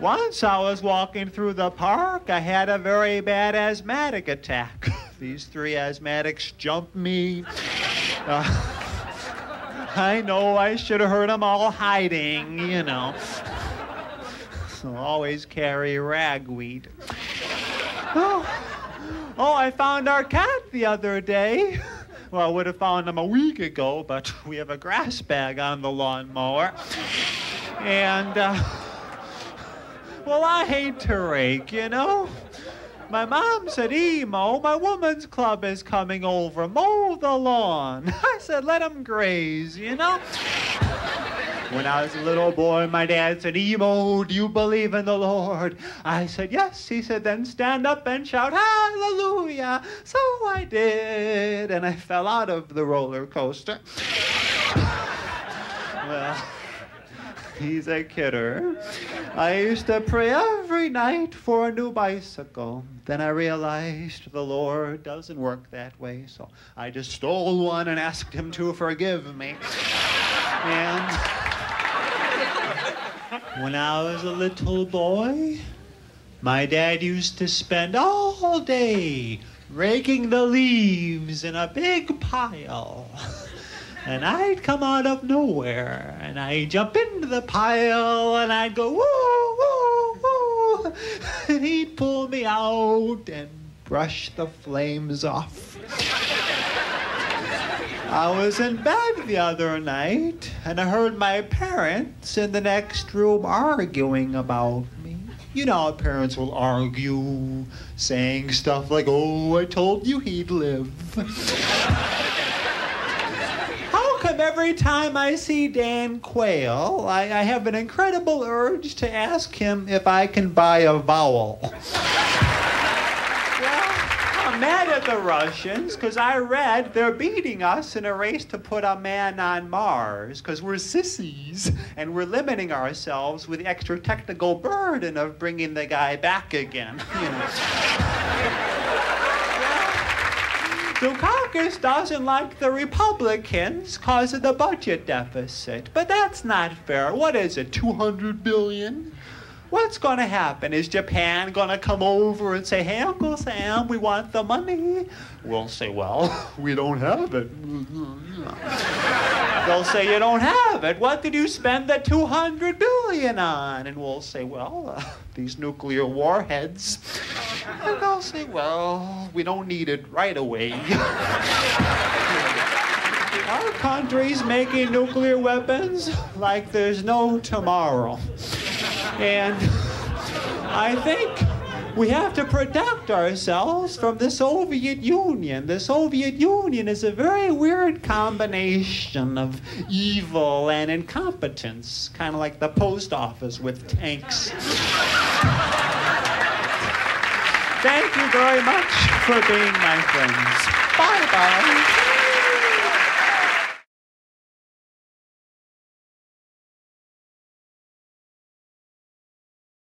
Once I was walking through the park, I had a very bad asthmatic attack. These three asthmatics jumped me. Uh, I know I should have heard them all hiding, you know. So always carry ragweed. Oh, oh, I found our cat the other day. Well, I would have found him a week ago, but we have a grass bag on the lawnmower. And, uh, well, I hate to rake, you know. My mom said, Emo, my woman's club is coming over. Mow the lawn. I said, let him graze, you know. When I was a little boy, my dad said, Emo, do you believe in the Lord? I said, Yes. He said, Then stand up and shout, Hallelujah. So I did, and I fell out of the roller coaster. well, he's a kidder. I used to pray every night for a new bicycle. Then I realized the Lord doesn't work that way, so I just stole one and asked him to forgive me. And. When I was a little boy, my dad used to spend all day raking the leaves in a big pile. And I'd come out of nowhere and I'd jump into the pile and I'd go, woo, woo, woo. And he'd pull me out and brush the flames off. I was in bed the other night and I heard my parents in the next room arguing about me. You know parents will argue, saying stuff like, oh, I told you he'd live. every time I see Dan Quayle, I, I have an incredible urge to ask him if I can buy a vowel? I'm mad at the Russians because I read they're beating us in a race to put a man on Mars because we're sissies and we're limiting ourselves with the extra technical burden of bringing the guy back again. You know. Doesn't like the Republicans because of the budget deficit, but that's not fair. What is it, 200 billion? What's going to happen? Is Japan going to come over and say, hey, Uncle Sam, we want the money? We'll say, well, we don't have it. They'll say, you don't have it. What did you spend the 200 billion on? And we'll say, well, uh, these nuclear warheads. And they'll say, well, we don't need it right away. Our country's making nuclear weapons like there's no tomorrow. And I think we have to protect ourselves from the Soviet Union. The Soviet Union is a very weird combination of evil and incompetence, kind of like the post office with tanks. Thank you very much for being my friends. Bye bye.